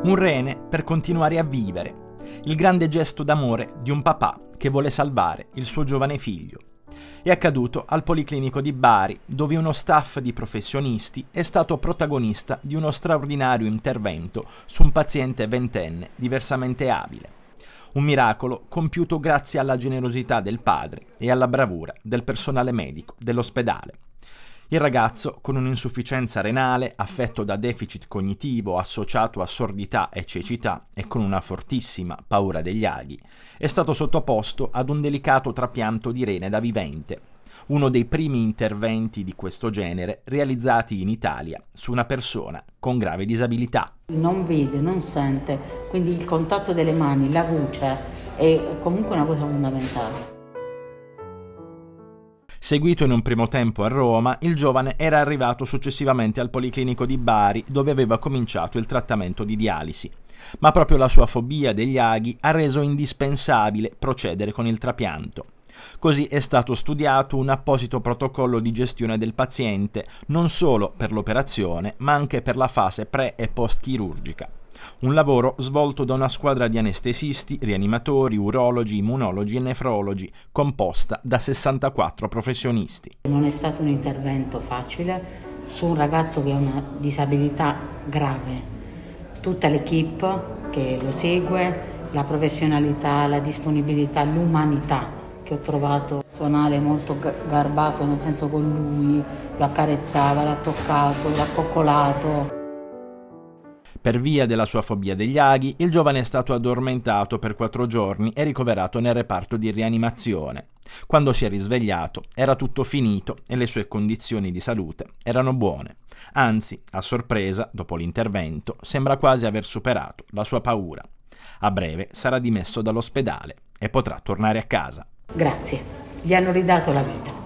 Un rene per continuare a vivere. Il grande gesto d'amore di un papà che vuole salvare il suo giovane figlio. È accaduto al Policlinico di Bari, dove uno staff di professionisti è stato protagonista di uno straordinario intervento su un paziente ventenne diversamente abile. Un miracolo compiuto grazie alla generosità del padre e alla bravura del personale medico dell'ospedale. Il ragazzo, con un'insufficienza renale, affetto da deficit cognitivo associato a sordità e cecità e con una fortissima paura degli aghi, è stato sottoposto ad un delicato trapianto di rene da vivente, uno dei primi interventi di questo genere realizzati in Italia su una persona con grave disabilità. Non vede, non sente, quindi il contatto delle mani, la voce è comunque una cosa fondamentale. Seguito in un primo tempo a Roma, il giovane era arrivato successivamente al Policlinico di Bari, dove aveva cominciato il trattamento di dialisi. Ma proprio la sua fobia degli aghi ha reso indispensabile procedere con il trapianto. Così è stato studiato un apposito protocollo di gestione del paziente, non solo per l'operazione, ma anche per la fase pre e post chirurgica. Un lavoro svolto da una squadra di anestesisti, rianimatori, urologi, immunologi e nefrologi, composta da 64 professionisti. Non è stato un intervento facile su un ragazzo che ha una disabilità grave. Tutta l'equipe che lo segue, la professionalità, la disponibilità, l'umanità che ho trovato personale molto garbato, nel senso con lui, lo accarezzava, l'ha toccato, l'ha coccolato. Per via della sua fobia degli aghi, il giovane è stato addormentato per quattro giorni e ricoverato nel reparto di rianimazione. Quando si è risvegliato era tutto finito e le sue condizioni di salute erano buone. Anzi, a sorpresa, dopo l'intervento, sembra quasi aver superato la sua paura. A breve sarà dimesso dall'ospedale e potrà tornare a casa. Grazie, gli hanno ridato la vita.